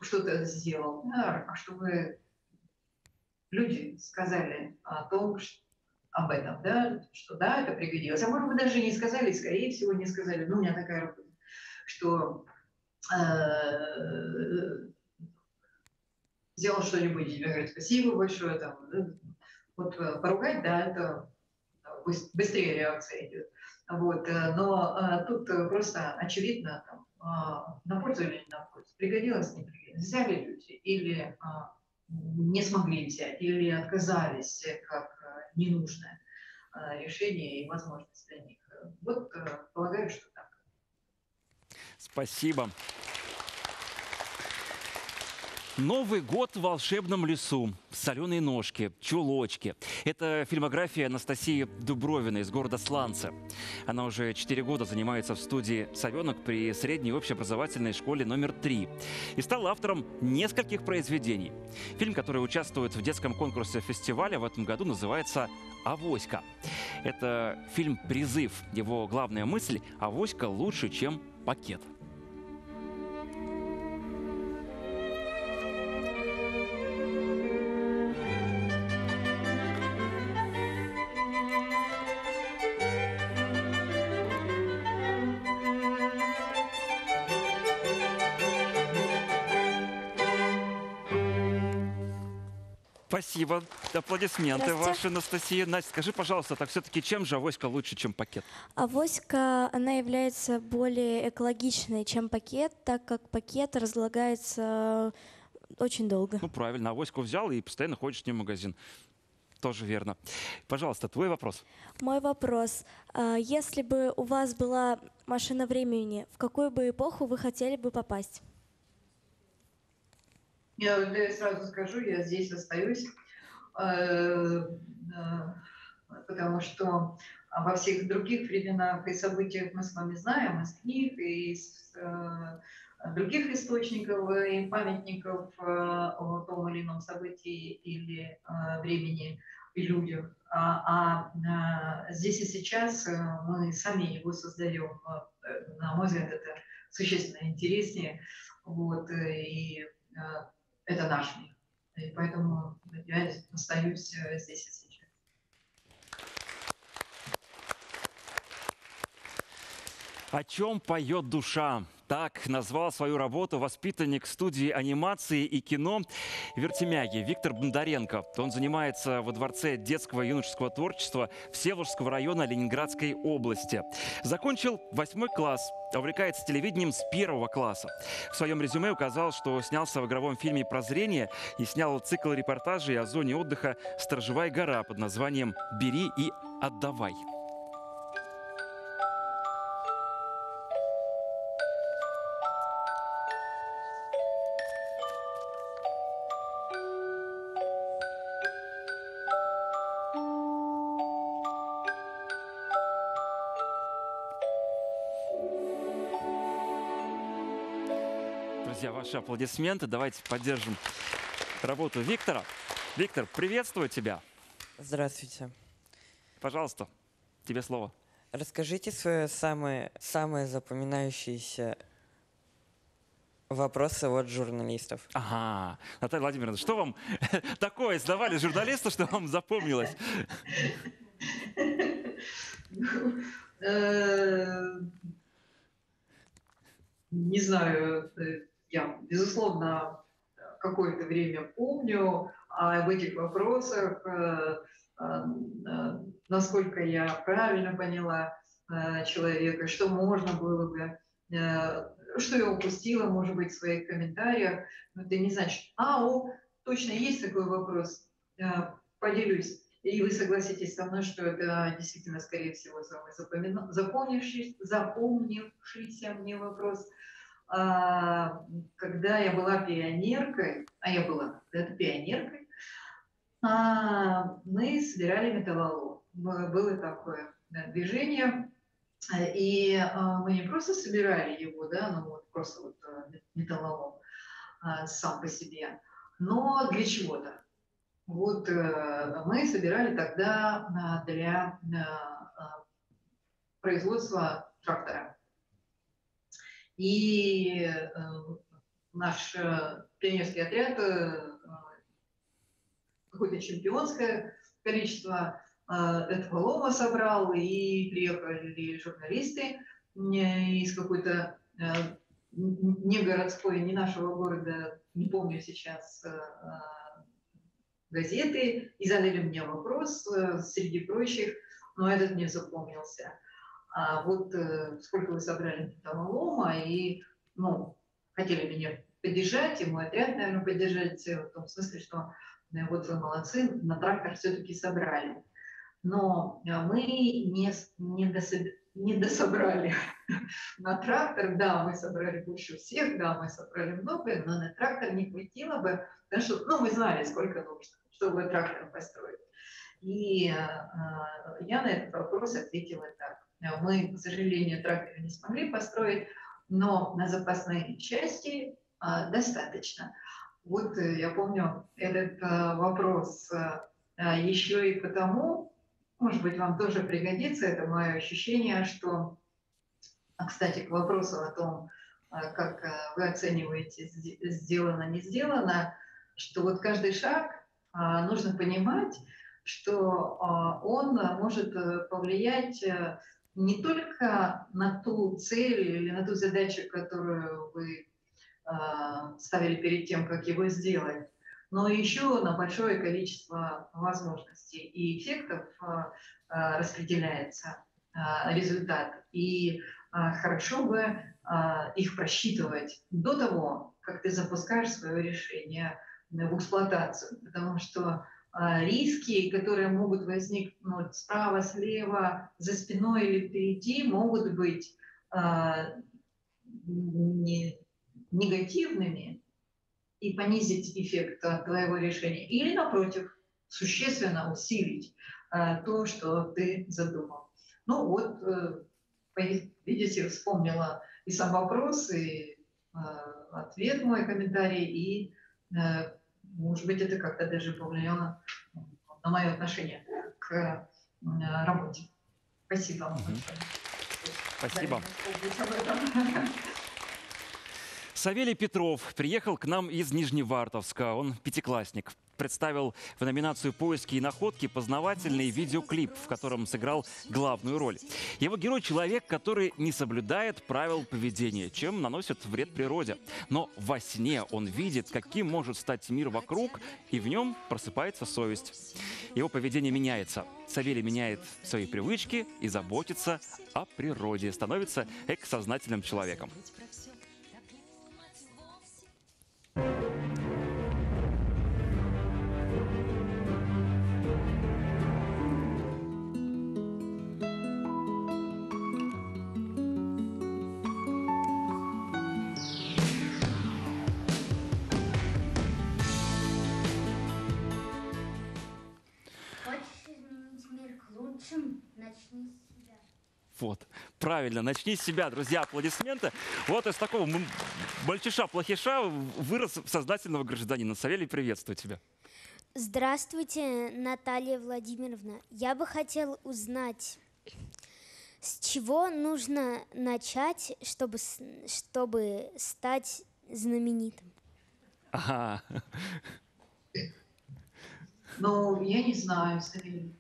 что-то сделал, да, а чтобы люди сказали о том, что, об этом, да, что да, это пригодилось. А может быть, даже не сказали, скорее всего, не сказали, ну, у меня такая работа, что э, сделал что-нибудь, тебе говорят, спасибо большое, там, вот э, поругать, да, это быстрее реакция идет. Вот, э, но а, тут просто очевидно, там, а, на пользу или не на пользу, пригодилось, не пригодилось, взяли люди или а, не смогли взять, или отказались как ненужное решение и возможность для них. Вот полагаю, что так. Спасибо. Новый год в волшебном лесу. Соленые ножки, чулочки. Это фильмография Анастасии Дубровиной из города Сланцы. Она уже 4 года занимается в студии «Совенок» при средней общеобразовательной школе номер 3 и стала автором нескольких произведений. Фильм, который участвует в детском конкурсе фестиваля в этом году, называется «Авоська». Это фильм «Призыв». Его главная мысль – «Авоська лучше, чем пакет». Спасибо. Аплодисменты ваши, Анастасия. Настя, скажи, пожалуйста, так все-таки чем же авоська лучше, чем пакет? Авоська, она является более экологичной, чем пакет, так как пакет разлагается очень долго. Ну, правильно, авоську взял и постоянно ходишь с ним в магазин. Тоже верно. Пожалуйста, твой вопрос. Мой вопрос. а, Если бы у вас была машина времени, в какую бы эпоху вы хотели бы попасть? Я, я сразу скажу, я здесь остаюсь, э, э, потому что во всех других временах и событиях мы с вами знаем из книг, и из э, других источников и памятников э, о том или ином событии или э, времени и людях. А, а, э, здесь и сейчас э, мы сами его создаем. Э, На мой взгляд, это существенно интереснее. Вот, э, и э, это наш мир. И поэтому я остаюсь здесь и сейчас. О чем поет душа? Так назвал свою работу воспитанник студии анимации и кино «Вертемяги» Виктор Бондаренко. Он занимается во Дворце детского и юношеского творчества Всеволожского района Ленинградской области. Закончил восьмой класс, увлекается телевидением с первого класса. В своем резюме указал, что снялся в игровом фильме «Прозрение» и снял цикл репортажей о зоне отдыха «Сторожевая гора» под названием «Бери и отдавай». Ваши аплодисменты. Давайте поддержим работу Виктора. Виктор, приветствую тебя. Здравствуйте. Пожалуйста, тебе слово. Расскажите свои самые, самые запоминающиеся вопросы от журналистов. Ага. Наталья Владимировна, что вам [laughs] такое задавали журналисты, что вам запомнилось? Э, Не знаю, э, я, безусловно, какое-то время помню об этих вопросах, э, э, э, насколько я правильно поняла человека, что можно было бы, что я упустила, может быть, в своих комментариях. Но это не значит, а, о, точно есть такой вопрос, поделюсь. И вы согласитесь со мной, что это действительно, скорее всего, самый запомина- запомнивший- запомнившийся мне вопрос. А, Когда я была пионеркой, а я была когда-то пионеркой, а, мы собирали металлолом. Было такое движение, и а, мы не просто собирали его, да, ну вот просто вот металлолом сам по себе, но для чего-то. Вот э, мы собирали тогда для производства трактора. И э, наш э, пионерский отряд э, какое-то чемпионское количество э, этого лома собрал, и приехали журналисты из какой-то э, не городской, не нашего города, не помню сейчас, э, э, газеты, и задали мне вопрос э, среди прочих, но этот мне запомнился. А вот э, сколько вы собрали металлолома, и, ну, хотели меня поддержать, и мой отряд, наверное, поддержать, э, в том смысле, что э, вот вы молодцы, на трактор все-таки собрали. Но мы не, не, дособ- не дособрали [laughs] на трактор. Да, мы собрали больше всех, да, мы собрали много, но на трактор не хватило бы, потому что, ну, мы знали, сколько нужно, чтобы трактор построить. И э, я на этот вопрос ответила так. Мы, к сожалению, трактор не смогли построить, но на запасные части э, достаточно. Вот э, я помню этот э, вопрос э, э, еще и потому, может быть, вам тоже пригодится, это мое ощущение, что, а, кстати, к вопросу о том, как вы оцениваете сде- сделано, не сделано, что вот каждый шаг а, нужно понимать, что а, он а, может повлиять не только на ту цель или на ту задачу, которую вы а, ставили перед тем, как его сделать, но еще на большое количество возможностей. И эффектов распределяется результат. И хорошо бы их просчитывать до того, как ты запускаешь свое решение в эксплуатацию, потому что риски, которые могут возникнуть справа, слева, за спиной или впереди, могут быть негативными и понизить эффект твоего решения, или напротив, существенно усилить то, что ты задумал. Ну вот, э, видите, вспомнила и сам вопрос, и ответ мой, комментарий, и, э, может быть, это как-то даже повлияло на мое отношение к работе. Спасибо вам большое. Спасибо. [laughs] Савелий Петров приехал к нам из Нижневартовска. Он пятиклассник. Представил в номинацию «Поиски и находки» познавательный видеоклип, в котором сыграл главную роль. Его герой – человек, который не соблюдает правил поведения, чем наносит вред природе. Но во сне он видит, каким может стать мир вокруг, и в нем просыпается совесть. Его поведение меняется. Савелий меняет свои привычки и заботится о природе, становится экосознательным человеком. Вот, правильно, начни с себя, друзья, аплодисменты. Вот из такого мальчиша-плохиша вырос сознательного гражданина. Савелий, приветствую тебя. Здравствуйте, Наталья Владимировна. Я бы хотел узнать, с чего нужно начать, чтобы, чтобы стать знаменитым? Ага. Ну, я не знаю, Савелий.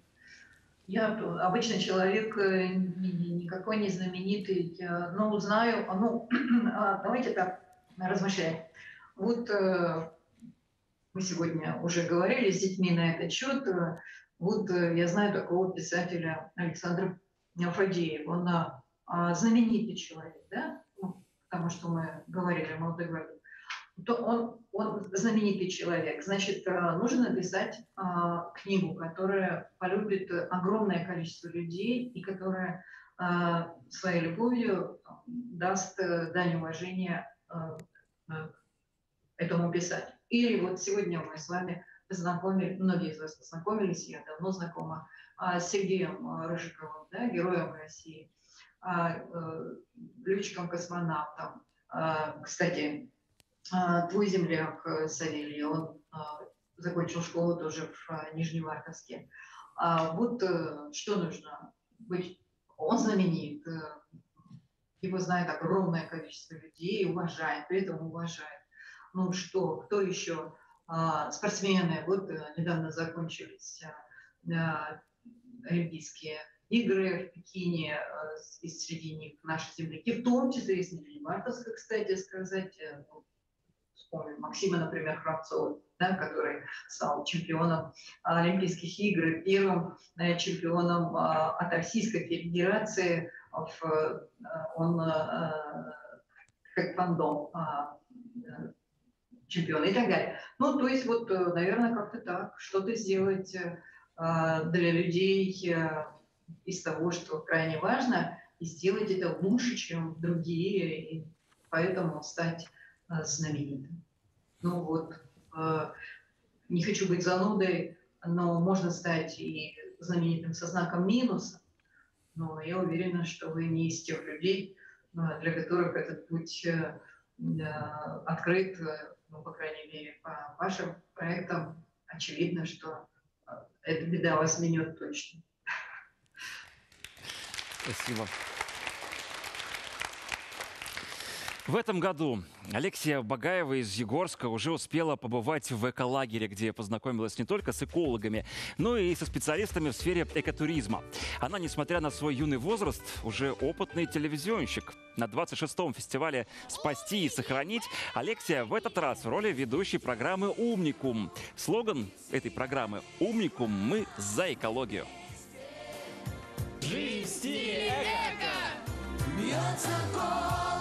Я обычный человек, э, никакой не знаменитый, но знаю, а, ну, [clears throat] а, давайте так размышляем. Вот э, мы сегодня уже говорили с детьми на этот счет. Вот э, я знаю такого писателя Александра Фадеев. Он а, знаменитый человек, да? Ну, потому что мы говорили, молодой гвардии то он, он знаменитый человек. Значит, э, нужно написать э, книгу, которая полюбит огромное количество людей и которая э, своей любовью даст э, дань уважения э, этому писателю. Или вот сегодня мы с вами познакомились, многие из вас познакомились, я давно знакома, э, с Сергеем Рыжиковым, да, героем России, летчиком-космонавтом. Кстати, а, твой земляк э, Савелий, он а, закончил школу тоже в а, Нижневартовске. Вот э, что нужно быть? Он знаменит, э, его знает огромное количество людей, уважает, при этом уважает. Ну что, кто еще? Спортсмены, вот недавно закончились Олимпийские игры в Пекине, и среди них наши земляки, в том числе из Нижневартовска, кстати сказать, ну, вспомним Максима, например, Храмцова, да, который стал чемпионом Олимпийских игр, первым э, чемпионом а, от Российской Федерации. В, э, он хэквондо а, чемпион и так далее. Ну, то есть вот, э, наверное, как-то так, что-то сделать для людей из того, что крайне важно, и сделать это лучше, чем другие, и поэтому стать Э, знаменитым. Ну вот, э, не хочу быть занудой, но можно стать и знаменитым со знаком минуса, но я уверена, что вы не из тех людей, э, для которых этот путь открыт, ну, по крайней мере, по вашим проектам. Очевидно, что эта беда вас минет точно. Спасибо. В этом году Алексия Багаева из Егорска уже успела побывать в эколагере, где познакомилась не только с экологами, но и со специалистами в сфере экотуризма. Она, несмотря на свой юный возраст, уже опытный телевизионщик. На 26-м фестивале «Спасти и сохранить» Алексия в этот раз в роли ведущей программы «Умникум». Слоган этой программы «Умникум. Мы за экологию». Жизнь эко! Бьется колокол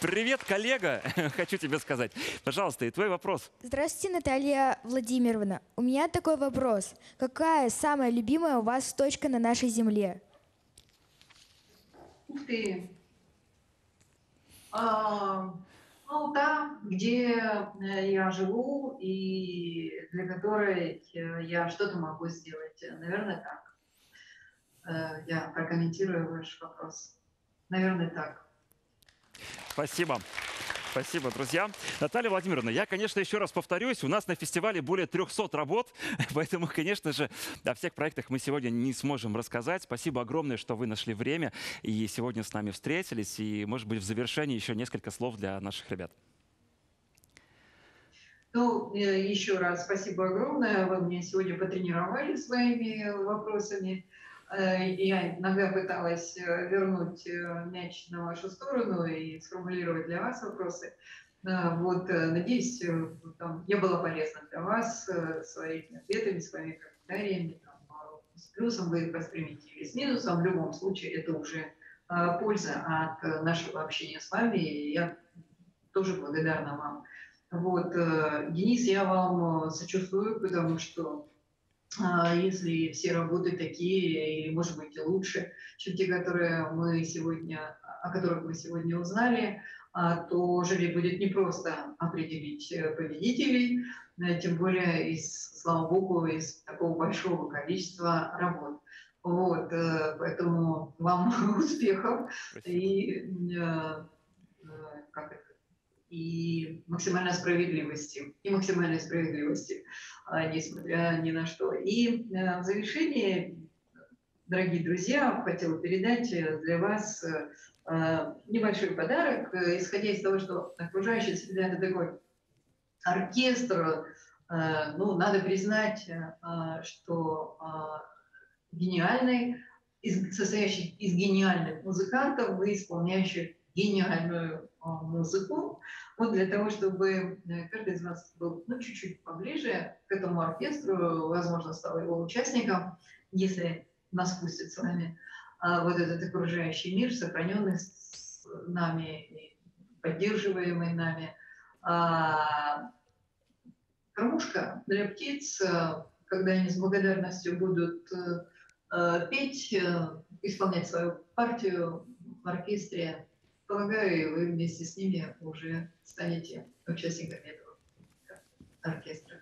привет, коллега, [laughs] хочу тебе сказать. Пожалуйста, и твой вопрос. Здравствуйте, Наталья Владимировна. У меня такой вопрос. Какая самая любимая у вас точка на нашей Земле? Ух ты! А, ну, там, где э, я живу и для которой э, я что-то могу сделать. Наверное, так. Э, Я прокомментирую ваш вопрос. Наверное, так. Спасибо. Спасибо, друзья. Наталья Владимировна, я, конечно, еще раз повторюсь, у нас на фестивале более 300 работ, [laughs] поэтому, конечно же, о всех проектах мы сегодня не сможем рассказать. Спасибо огромное, что вы нашли время и сегодня с нами встретились. И, может быть, в завершении еще несколько слов для наших ребят. Ну, э, еще раз спасибо огромное. Вы меня сегодня потренировали своими вопросами. Э, Я иногда пыталась э, вернуть э, мяч на вашу сторону и сформулировать для вас вопросы. Вот, надеюсь, там, я была полезна для вас своими ответами, своими комментариями. Там, э, С плюсом вы их воспримете или с минусом. В любом случае, это уже польза от нашего общения с вами. И я тоже благодарна вам. Вот, Денис, я вам сочувствую, потому что а, если все работы такие, или, может быть, и лучше, чем те, которые мы сегодня, о которых мы сегодня узнали, а, то жюри будет непросто определить э, победителей, э, тем более, из, слава богу, из такого большого количества работ. Вот, э, поэтому вам [laughs] успехов и, э, э, как это, и максимальной справедливости, и максимальной справедливости, а, несмотря ни на что. И э, в завершение, дорогие друзья, хотела передать для вас э, э, небольшой подарок, исходя из того, что окружающая среда – это такой оркестр, э, ну, надо признать, э, что гениальный, состоящий из гениальных музыкантов, вы исполняющих гениальную а, музыку. Вот для того, чтобы э, каждый из вас был ну, чуть-чуть поближе к этому оркестру, возможно, стал его участником, если нас пустят с вами а, вот этот окружающий мир, сохраненный с нами, поддерживаемый нами. А, Кормушка для птиц, э, когда они с благодарностью будут э, петь, исполнять свою партию в оркестре, полагаю, вы вместе с ними уже станете участниками этого оркестра.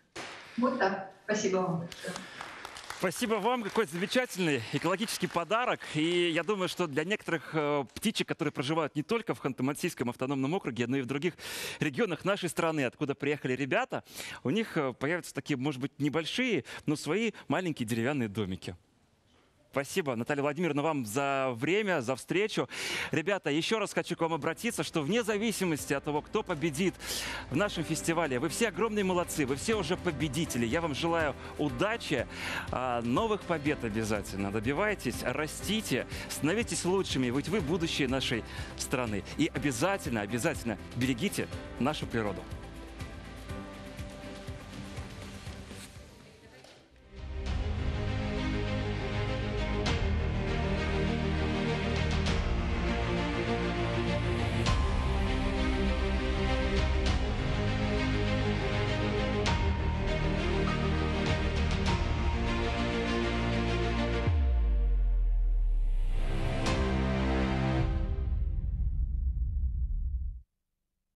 Вот так. Спасибо вам большое. Спасибо вам, какой замечательный экологический подарок. И я думаю, что для некоторых э, птичек, которые проживают не только в Ханты-Мансийском автономном округе, но и в других регионах нашей страны, откуда приехали ребята, у них э, появятся такие, может быть, небольшие, но свои маленькие деревянные домики. Спасибо, Наталья Владимировна, вам за время, за встречу. Ребята, еще раз хочу к вам обратиться, что вне зависимости от того, кто победит в нашем фестивале, вы все огромные молодцы, вы все уже победители. Я вам желаю удачи, а, новых побед обязательно. Добивайтесь, растите, становитесь лучшими, ведь вы будущее нашей страны. И обязательно, обязательно берегите нашу природу.